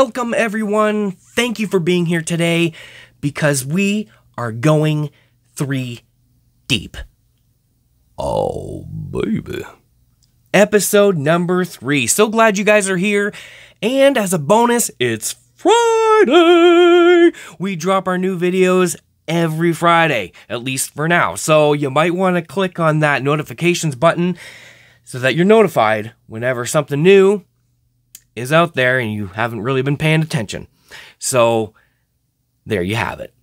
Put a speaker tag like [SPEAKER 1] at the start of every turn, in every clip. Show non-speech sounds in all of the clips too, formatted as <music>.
[SPEAKER 1] Welcome, everyone. Thank you for being here today because we are going three deep.
[SPEAKER 2] Oh, baby.
[SPEAKER 1] Episode number three. So glad you guys are here. And as a bonus, it's Friday. We drop our new videos every Friday, at least for now. So you might want to click on that notifications button so that you're notified whenever something new is out there and you haven't really been paying attention. So there you have it.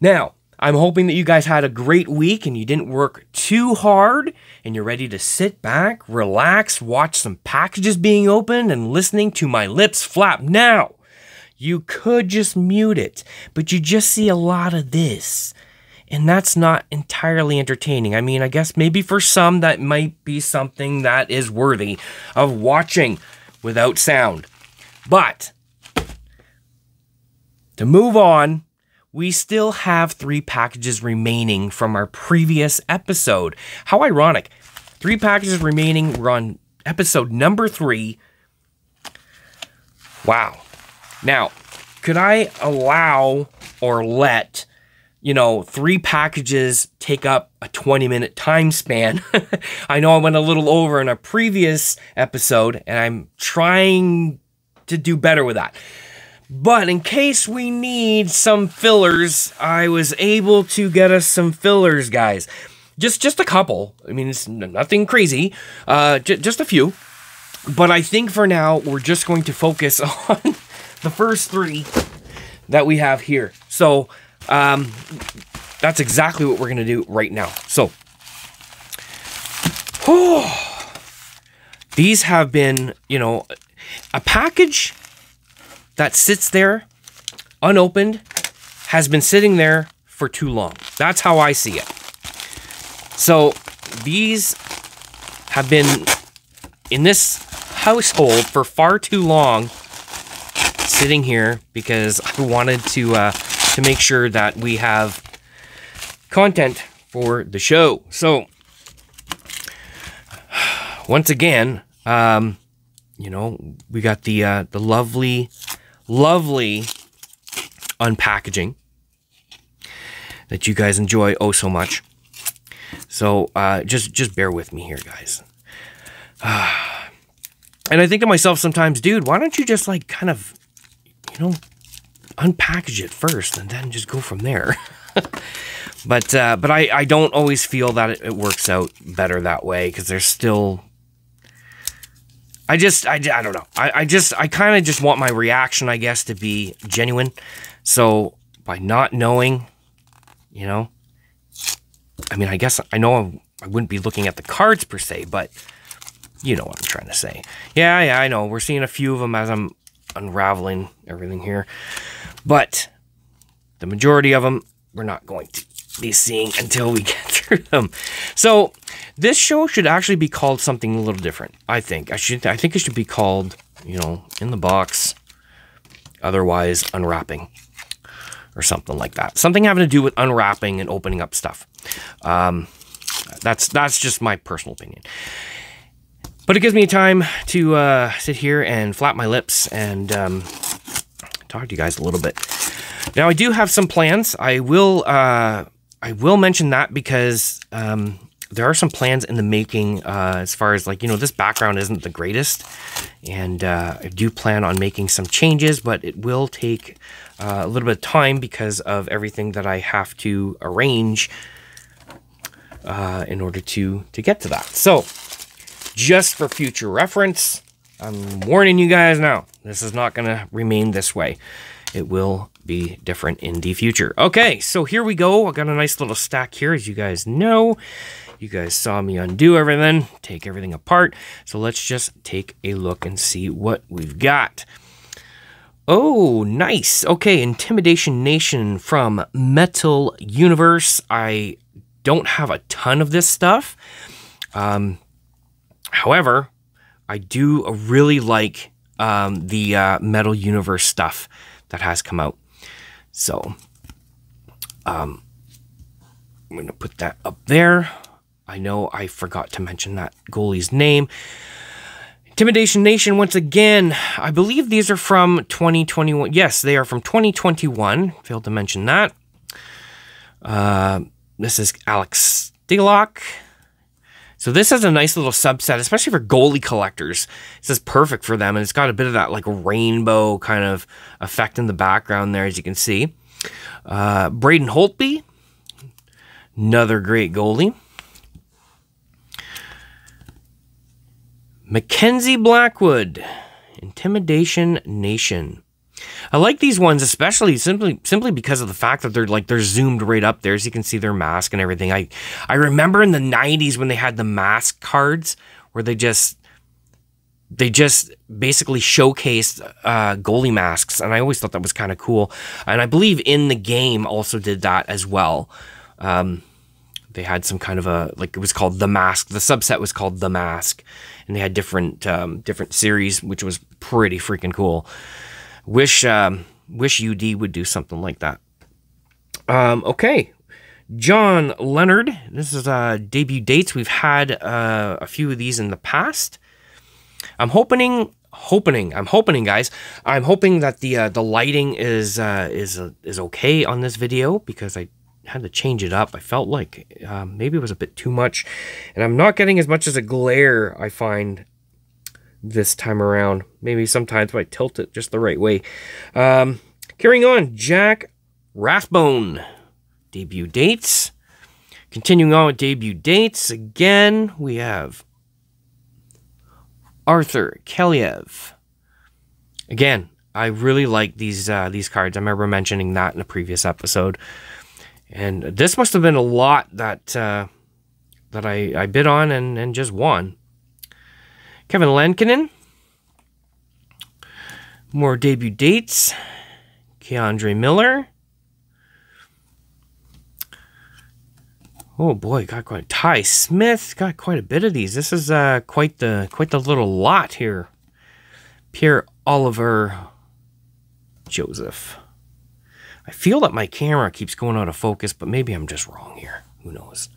[SPEAKER 1] Now, I'm hoping that you guys had a great week and you didn't work too hard and you're ready to sit back, relax, watch some packages being opened and listening to my lips flap. Now, you could just mute it, but you just see a lot of this. And that's not entirely entertaining. I mean, I guess maybe for some that might be something that is worthy of watching without sound. But to move on, we still have three packages remaining from our previous episode. How ironic. Three packages remaining. We're on episode number three. Wow. Now, could I allow or let, you know, three packages take up a 20 minute time span? <laughs> I know I went a little over in a previous episode, and I'm trying to do better with that. But in case we need some fillers, I was able to get us some fillers, guys. Just just a couple. I mean, it's nothing crazy. Uh, just a few. But I think for now we're just going to focus <laughs> on the first three that we have here. So um, that's exactly what we're gonna do right now. So. Oh, these have been, you know, a package that sits there unopened has been sitting there for too long. That's how I see it. So these have been in this household for far too long sitting here because I wanted to uh, to make sure that we have content for the show. So <sighs> once again, um, you know, we got the uh, the lovely lovely unpackaging that you guys enjoy oh so much. So uh, just just bear with me here, guys. <sighs> and I think to myself sometimes, dude, why don't you just like kind of, you know, unpackage it first and then just go from there. <laughs> but uh, but I, I don't always feel that it, it works out better that way because there's still I just, I, I don't know. I, I just, I kind of just want my reaction, I guess, to be genuine. So by not knowing, you know, I mean, I guess I know I, I wouldn't be looking at the cards per se, but you know what I'm trying to say. Yeah, yeah, I know. We're seeing a few of them as I'm unraveling everything here. But the majority of them, we're not going to be seeing until we <laughs> get through them. So this show should actually be called something a little different. I think I should. I think it should be called, you know, in the box. Otherwise, unwrapping or something like that. Something having to do with unwrapping and opening up stuff. Um, that's that's just my personal opinion. But it gives me time to uh, sit here and flap my lips and um, talk to you guys a little bit. Now I do have some plans. I will uh, I will mention that because um, there are some plans in the making uh, as far as like you know this background isn't the greatest, and uh, I do plan on making some changes, but it will take uh, a little bit of time because of everything that I have to arrange uh, in order to to get to that. So just for future reference, I'm warning you guys now. This is not going to remain this way. It will be different in the future. Okay, so here we go. I got a nice little stack here, as you guys know. You guys saw me undo everything, take everything apart. So let's just take a look and see what we've got. Oh, nice. Okay, Intimidation Nation from Metal Universe. I don't have a ton of this stuff. Um, however, I do really like um, the uh, Metal Universe stuff that has come out. So, um, I'm going to put that up there. I know I forgot to mention that goalie's name. Intimidation Nation, once again, I believe these are from 2021. Yes, they are from 2021. Failed to mention that. Uh, this is Alex Stalock. So this is a nice little subset, especially for goalie collectors. This is perfect for them, and it's got a bit of that like rainbow kind of effect in the background there, as you can see. Uh, Braden Holtby, another great goalie. Mackenzie Blackwood, Intimidation Nation. I like these ones especially simply simply because of the fact that they're like they're zoomed right up there, as you can see their mask and everything. I I remember in the '90s when they had the mask cards where they just they just basically showcased uh, goalie masks, and I always thought that was kind of cool. And I believe in the game also did that as well. Um, they had some kind of a like it was called the mask. The subset was called the mask, and they had different um, different series, which was pretty freaking cool. Wish um, wish UD would do something like that. Um, okay, John Leonard. This is uh, debut dates. We've had uh, a few of these in the past. I'm hoping, hoping, I'm hoping, guys. I'm hoping that the uh, the lighting is uh, is uh, is okay on this video because I had to change it up. I felt like um, maybe it was a bit too much, and I'm not getting as much as a glare I find this time around. Maybe sometimes if I tilt it just the right way. Um, carrying on, Jack Rathbone debut dates. Continuing on with debut dates, again we have Arthur Kaliyev. Again, I really like these uh, these cards. I remember mentioning that in a previous episode. And this must have been a lot that uh, that I, I bid on and, and just won. Kevin Lankinen. More debut dates. K'Andre Miller. Oh boy, got quite Ty Smith. Got quite a bit of these. This is uh, quite the quite the little lot here. Pierre Oliver Joseph. I feel that my camera keeps going out of focus, but maybe I'm just wrong here. Who knows?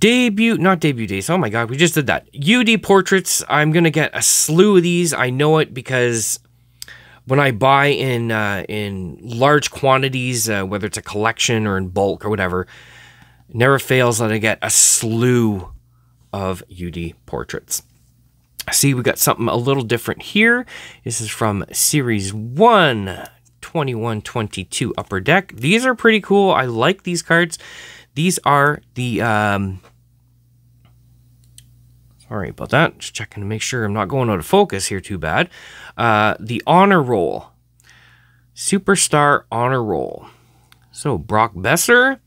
[SPEAKER 1] Debut, not debut days. Oh my God, we just did that. UD portraits. I'm gonna get a slew of these. I know it because when I buy in uh, in large quantities, uh, whether it's a collection or in bulk or whatever, never fails that I get a slew of UD portraits. See, we got something a little different here. This is from Series 1, 2122 Upper Deck. These are pretty cool. I like these cards. These are the... Um, sorry about that. Just checking to make sure I'm not going out of focus here too bad. Uh, the Honor Roll. Superstar Honor Roll. So, Brock Boeser.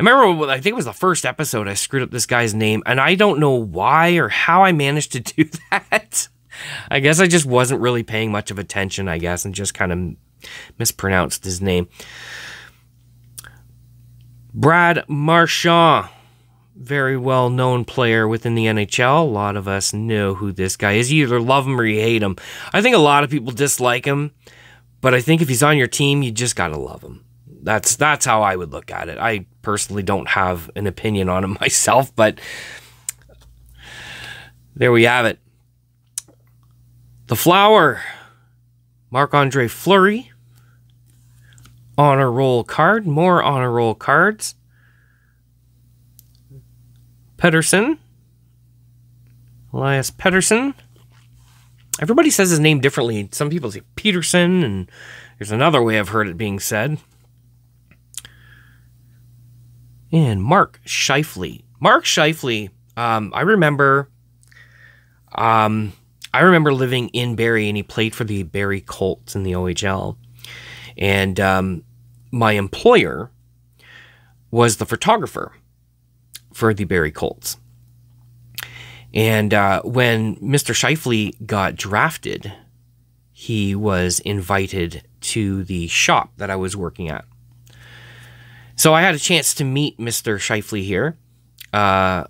[SPEAKER 1] I remember, I think it was the first episode I screwed up this guy's name, and I don't know why or how I managed to <laughs> do that. I guess I just wasn't really paying much of attention, I guess, and just kind of mispronounced his name. Brad Marchand, very well known player within the NHL. A lot of us know who this guy is. You either love him or you hate him. I think a lot of people dislike him, but I think if he's on your team, you just gotta love him. That's that's how I would look at it. I personally don't have an opinion on him <laughs> myself, but there we have it. The flower, Marc Andre Fleury. Honor roll card, more honor roll cards. Pedersen. Elias Pedersen. Everybody says his name differently. Some people say Peterson, and there's another way I've heard it being said. And Mark Scheifele. Mark Scheifele, um, I remember um, I remember living in Barrie and he played for the Barrie Colts in the OHL. And um, my employer was the photographer for the Barrie Colts. And uh, when Mr. Scheifele got drafted, he was invited to the shop that I was working at. So I had a chance to meet Mr. Scheifele here. Uh,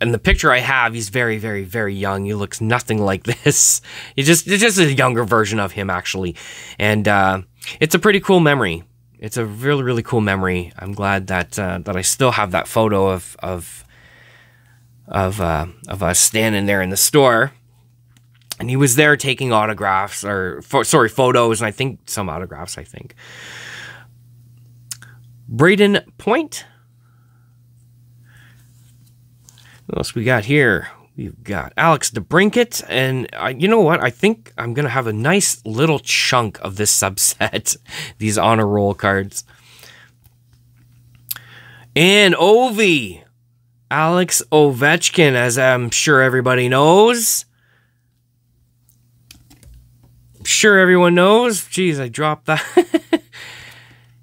[SPEAKER 1] and the picture I have, he's very, very, very young. He looks nothing like <laughs> this. He's just, it's just a younger version of him, actually. And uh, it's a pretty cool memory. It's a really, really cool memory. I'm glad that uh, that I still have that photo of of of uh, of us standing there in the store, and he was there taking autographs or sorry photos, and I think some autographs. I think Brayden Point. What else we got here? We've got Alex DeBrincat, and I, you know what? I think I'm gonna have a nice little chunk of this <laughs> subset, these honor roll cards. And Ovi, Alex Ovechkin, as I'm sure everybody knows. I'm sure everyone knows. Jeez, I dropped that. <laughs>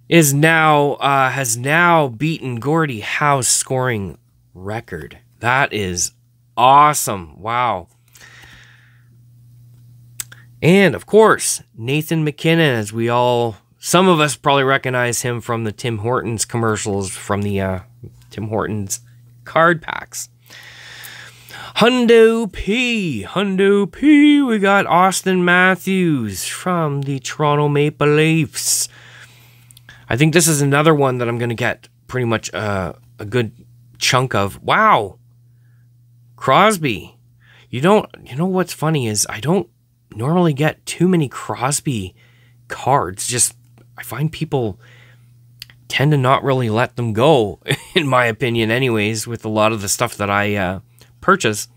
[SPEAKER 1] is now uh, has now beaten Gordie Howe's scoring record. That is awesome. Wow. And of course, Nathan MacKinnon, as we all, some of us probably recognize him from the Tim Hortons commercials from the uh, Tim Hortons card packs. Hundo P. Hundo P. We got Auston Matthews from the Toronto Maple Leafs. I think this is another one that I'm going to get pretty much uh, a good chunk of. Wow. Crosby. You don't, you know what's funny is I don't normally get too many Crosby cards. Just, I find people tend to not really let them go, <laughs> in my opinion, anyways, with a lot of the stuff that I uh, purchase.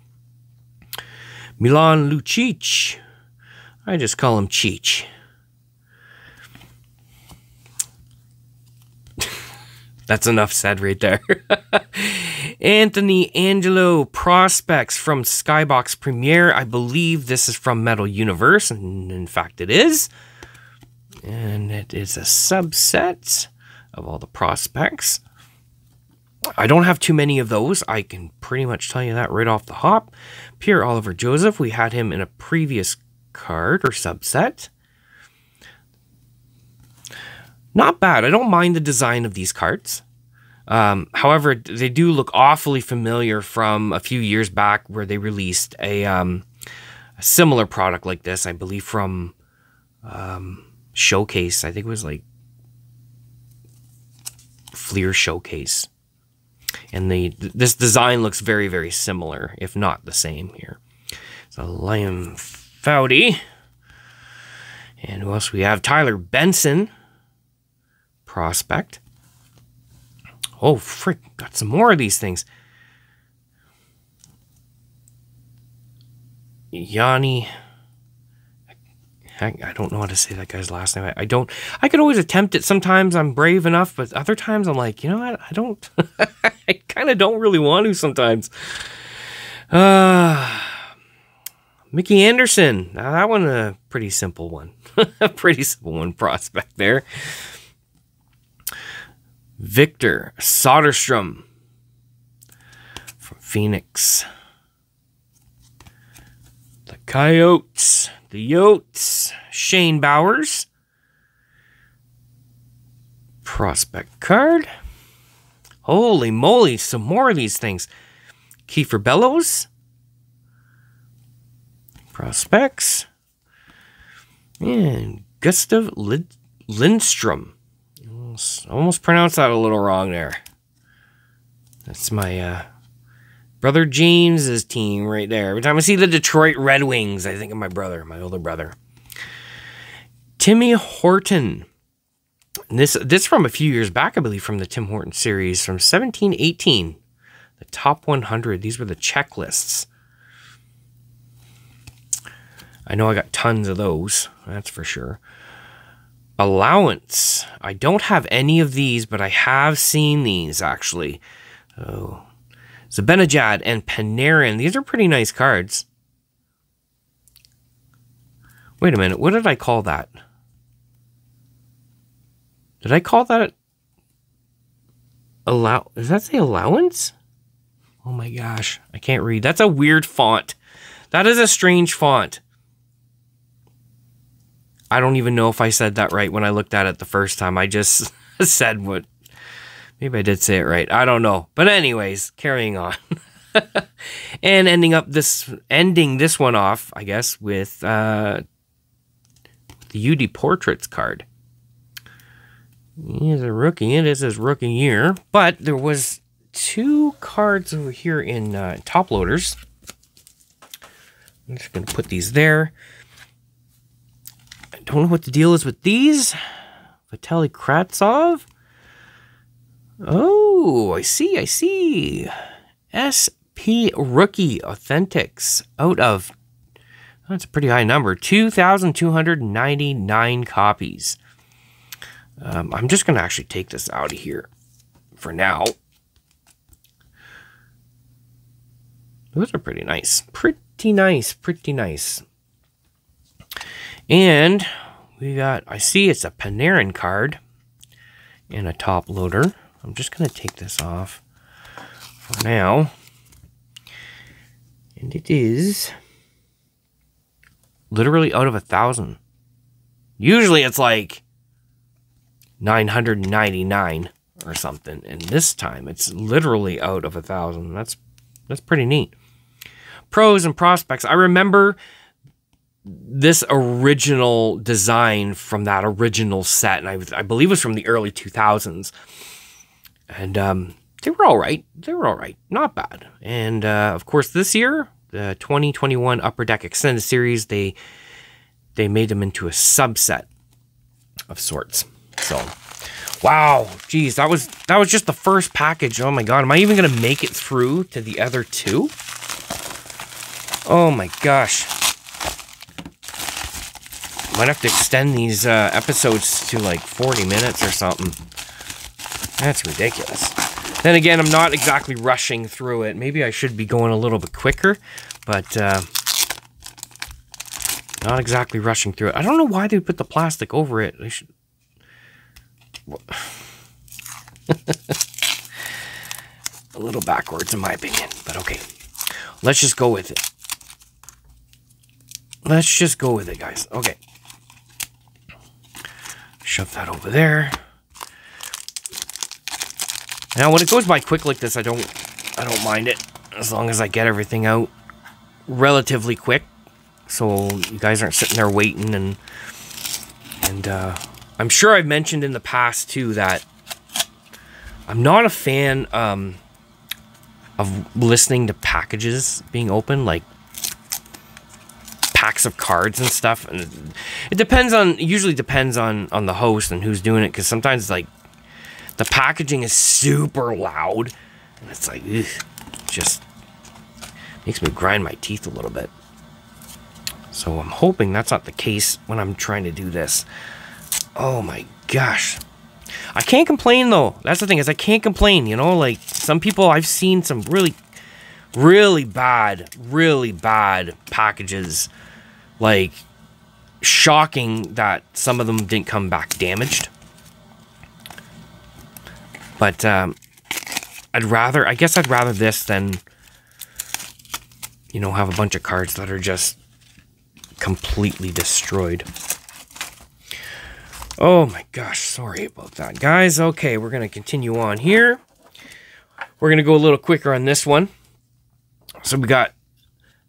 [SPEAKER 1] Milan Lucic. I just call him Cheech. <laughs> That's enough said right there. <laughs> Anthony Angelo Prospects from Skybox Premiere. I believe this is from Metal Universe, and in fact, it is. And it is a subset of all the prospects. I don't have too many of those. I can pretty much tell you that right off the hop. Pierre Oliver Joseph, we had him in a previous card or subset. Not bad. I don't mind the design of these cards. Um, however, they do look awfully familiar from a few years back where they released a, um, a similar product like this, I believe from um, Showcase. I think it was like Fleer Showcase. And the this design looks very, very similar, if not the same here. So Liam Foudy. And who else we have? Tyler Benson prospect. Oh, frick, got some more of these things. Yanni. I, I don't know how to say that guy's last name. I, I don't. I can always attempt it. Sometimes I'm brave enough, but other times I'm like, you know what? I don't. <laughs> I kind of don't really want to sometimes. Uh, Mikey Anderson. Now that one a pretty simple one. a <laughs> pretty simple one prospect there. Victor Soderstrom from Phoenix. The Coyotes, the Yotes, Shane Bowers. Prospect card. Holy moly, some more of these things. Kiefer Bellows. Prospects. And Gustav Lindstrom almost, almost pronounced that a little wrong there. That's my uh, brother James's team right there. Every time I see the Detroit Red Wings, I think of my brother, my older brother. Timmy Horton. This this from a few years back, I believe, from the Tim Horton series from 1718. The top 100. These were the checklists. I know I got tons of those. That's for sure allowance. I don't have any of these, but I have seen these actually. Oh, Zibanejad and Panarin. These are pretty nice cards. Wait a minute. What did I call that? Did I call that allow? Does that say allowance? Oh my gosh, I can't read. That's a weird font. That is a strange font. I don't even know if I said that right when I looked at it the first time. I just <laughs> said what. Maybe I did say it right. I don't know. But anyways, carrying on. <laughs> and ending up this ending this one off, I guess, with uh the UD Portraits card. He's a rookie. It is his rookie year, but there was two cards over here in uh, top loaders. I'm just to put these there. Don't know what the deal is with these. Vitaly Kravtsov. Oh, I see, I see. SP Rookie Authentics out of, that's a pretty high number, 2,299 copies. Um, I'm just going to actually take this out of here for now. Those are pretty nice. Pretty nice. Pretty nice. And we got, I see it's a Panarin card and a top loader. I'm just going to take this off for now. And it is literally out of a thousand. Usually it's like 999 or something. And this time it's literally out of a thousand. That's that's pretty neat. Pros and prospects. I remember this original design from that original set, and I, I believe it was from the early 2000s. And um, they were all right. They were all right. Not bad. And uh, of course, this year, the 2021 Upper Deck Extended Series, they they made them into a subset of sorts. So, wow, geez, that was that was just the first package. Oh my god, am I even gonna make it through to the other two? Oh my gosh. Might have to extend these uh, episodes to like 40 minutes or something. That's ridiculous. Then again, I'm not exactly rushing through it. Maybe I should be going a little bit quicker, but uh, not exactly rushing through it. I don't know why they put the plastic over it. They should. <laughs> a little backwards, in my opinion, but okay. Let's just go with it. Let's just go with it, guys. Okay. Shove that over there. Now, when it goes by quick like this, I don't, I don't mind it as long as I get everything out relatively quick, so you guys aren't sitting there waiting. And and uh, I'm sure I've mentioned in the past too that I'm not a fan um, of listening to packages being open, like packs of cards and stuff. And it depends on, usually depends on on the host and who's doing it, because sometimes like the packaging is super loud, and it's like, ugh, just makes me grind my teeth a little bit. So I'm hoping that's not the case when I'm trying to do this. Oh my gosh. I can't complain though. That's the thing is I can't complain, you know, like some people I've seen some really really bad, really bad packages like shocking that some of them didn't come back damaged. But um, I'd rather, I guess I'd rather this than, you know, have a bunch of cards that are just completely destroyed. Oh my gosh, sorry about that, guys. Okay, we're going to continue on here. We're going to go a little quicker on this one. So we got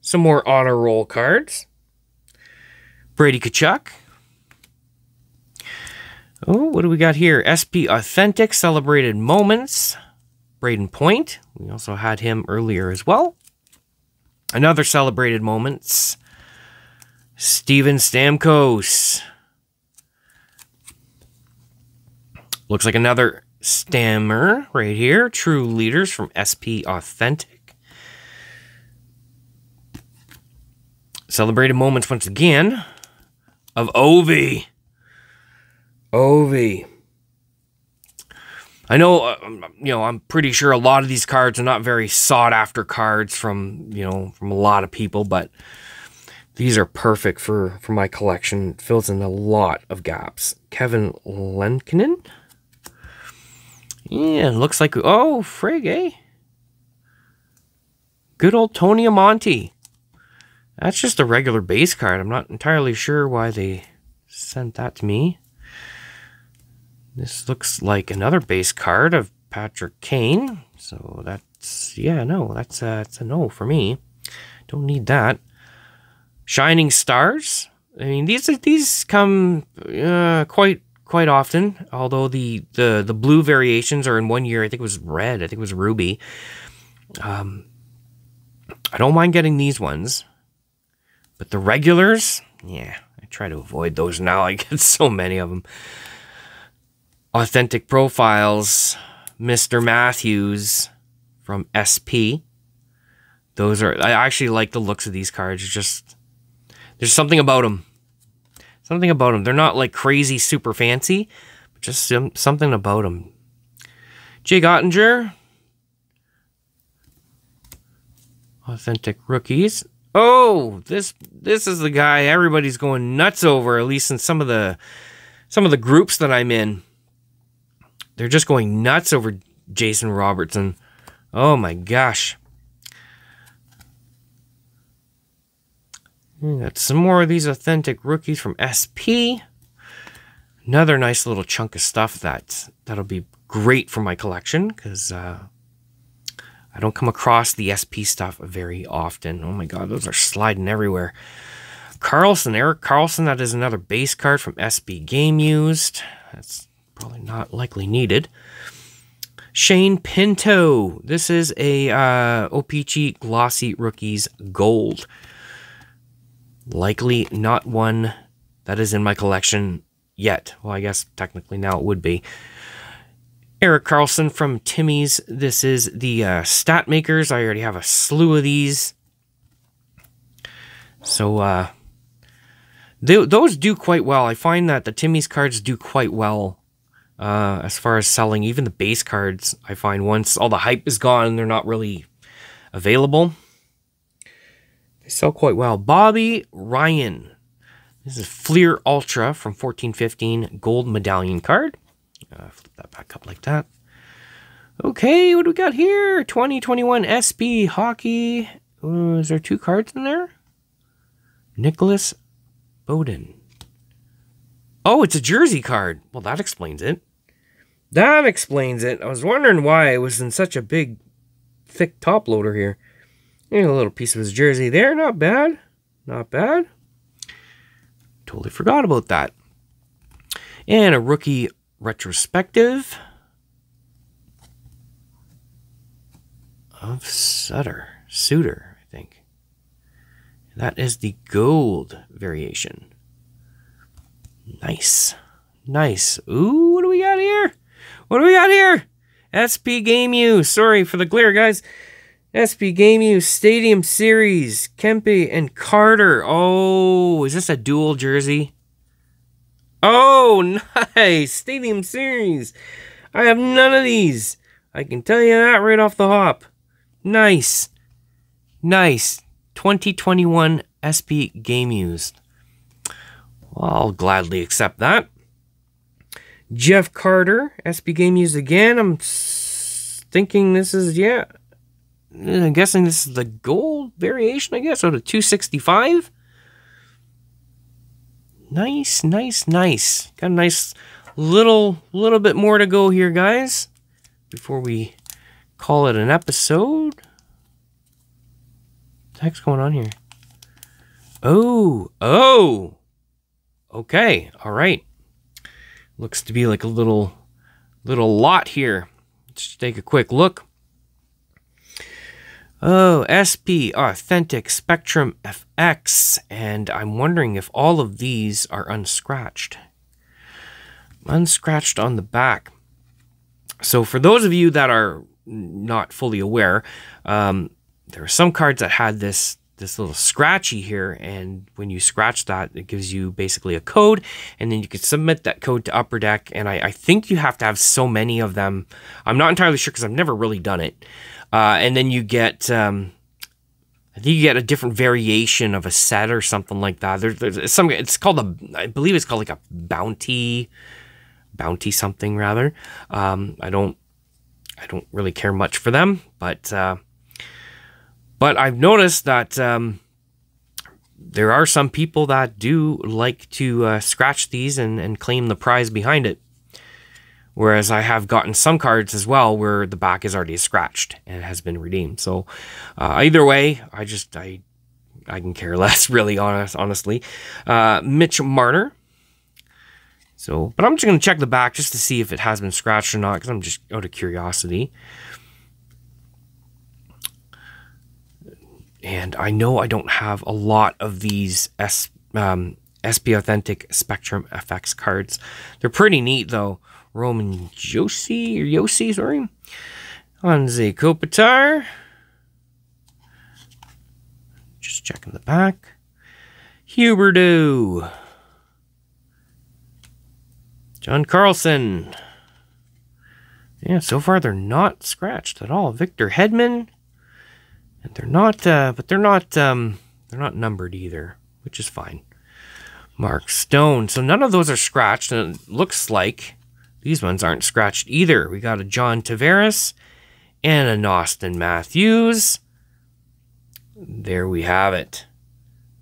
[SPEAKER 1] some more honor roll cards. Brady Tkachuk. Oh, what do we got here? SP Authentic Celebrated Moments. Brayden Point. We also had him earlier as well. Another Celebrated Moments. Steven Stamkos. Looks like another Stammer right here. True Leaders from SP Authentic. Celebrated Moments once again of Ovi. Ovi. I know, uh, you know, I'm pretty sure a lot of these cards are not very sought after cards from, you know, from a lot of people, but these are perfect for, for my collection. It fills in a lot of gaps. Kevin Lankinen. Yeah, looks like, oh, frig, eh? Good old Tony Amonte. That's just a regular base card. I'm not entirely sure why they sent that to me. This looks like another base card of Patrick Kane. So that's, yeah, no, that's a, that's a no for me. Don't need that. Shining Stars. I mean, these these come uh, quite quite often. Although the the the blue variations are in one year. I think it was red. I think it was ruby. Um, I don't mind getting these ones, but the regulars, yeah, I try to avoid those now. <laughs> I get so many of them. Authentic profiles, Mr. Matthews from SP. Those are I actually like the looks of these cards. Just there's something about them. Something about them. They're not like crazy super fancy, but just some, something about them. Jay Oettinger. Authentic rookies. Oh, this this is the guy everybody's going nuts over, at least in some of the some of the groups that I'm in. They're just going nuts over Jason Robertson. Oh my gosh. Got some more of these authentic rookies from SP. Another nice little chunk of stuff that that'll be great for my collection because uh, I don't come across the SP stuff very often. Oh my god, those are sliding everywhere. Karlsson, Erik Karlsson, that is another base card from SP Game Used. That's probably not likely needed. Shane Pinto. This is a uh, O-Pee-Chee Glossy Rookies Gold. Likely not one that is in my collection yet. Well, I guess technically now it would be. Erik Karlsson from Timmy's. This is the uh, Stat Makers. I already have a slew of these. So, uh, they, those do quite well. I find that the Timmy's cards do quite well uh, as far as selling. Even the base cards, I find once all the hype is gone, they're not really available. They sell quite well. Bobby Ryan. This is Fleer Ultra from 1415 gold medallion card. Uh, flip that back up like that. Okay, what do we got here? 2021 SP Hockey. Uh, is there two cards in there? Nicolas Beaudin. Oh, it's a jersey card. Well, that explains it. That explains it. I was wondering why it was in such a big, thick top loader here. And a little piece of his jersey there. Not bad. Not bad. Totally forgot about that. And a rookie retrospective of Sutter. Suter, I think. That is the gold variation. Nice. Nice. Ooh, what do we got here? What do we got here? SP Game U. Sorry for the glare, guys. SP Game U Stadium Series. Kempe and Carter. Oh, is this a dual jersey? Oh, <laughs> nice. Stadium Series. I have none of these. I can tell you that right off the hop. Nice. Nice. 2021 SP Game Used. Well, I'll gladly accept that. Jeff Carter, SP Game Used again. I'm thinking this is, yeah. I'm guessing this is the gold variation, I guess. out of 265. Nice, nice, nice. Got a nice little, little bit more to go here, guys. Before we call it an episode. What the heck's going on here? Oh, oh. Okay, all right. Looks to be like a little little lot here. Let's take a quick look. Oh, SP Authentic Spectrum FX, and I'm wondering if all of these are unscratched. Unscratched on the back. So for those of you that are not fully aware, um, there are some cards that had this this little scratchy here and when you scratch that it gives you basically a code and then you can submit that code to upper deck and I, I think you have to have so many of them. I'm not entirely sure because i've never really done it. Uh, and then you get um, i think you get a different variation of a set or something like that. There, there's some it's called a i believe it's called like a bounty bounty something rather. Um, i don't i don't really care much for them but uh, but I've noticed that um, there are some people that do like to uh, scratch these and, and claim the prize behind it. Whereas I have gotten some cards as well where the back is already scratched and has been redeemed. So uh, either way, I just I I can care <laughs> less really honest honestly. Uh, Mitch Marner. So, but I'm just going to check the back just to see if it has been scratched or not because I'm just out of curiosity. And I know I don't have a lot of these S, um, SP Authentic Spectrum FX cards. They're pretty neat though. Roman Josi or Yossi, sorry. Anze Kopitar. Just checking the back. Huberdeau. John Carlson. Yeah, so far they're not scratched at all. Victor Hedman. And they're not, uh, but they're not, um, they're not numbered either, which is fine. Mark Stone. So none of those are scratched, and it looks like these ones aren't scratched either. We got a John Tavares and a Auston Matthews. There we have it.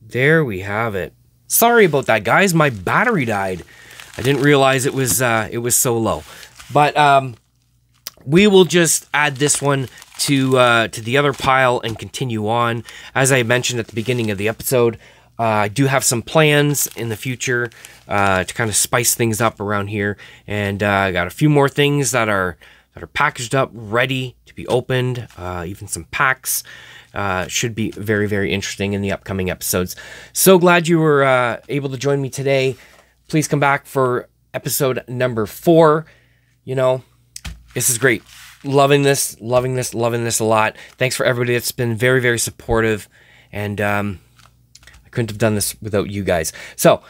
[SPEAKER 1] There we have it. Sorry about that, guys. My battery died. I didn't realize it was uh, it was so low. But um, we will just add this one to uh, to the other pile and continue on. As I mentioned at the beginning of the episode, uh, I do have some plans in the future uh, to kind of spice things up around here, and uh, I got a few more things that are that are packaged up, ready to be opened. Uh, even some packs uh, should be very very interesting in the upcoming episodes. So glad you were able to join me today. Please come back for episode number four. You know, this is great. Loving this, loving this, loving this a lot. Thanks for everybody that's been very, very supportive. And um, I couldn't have done this without you guys. So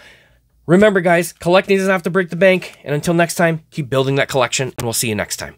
[SPEAKER 1] remember, guys, collecting doesn't have to break the bank. And until next time, keep building that collection, and we'll see you next time.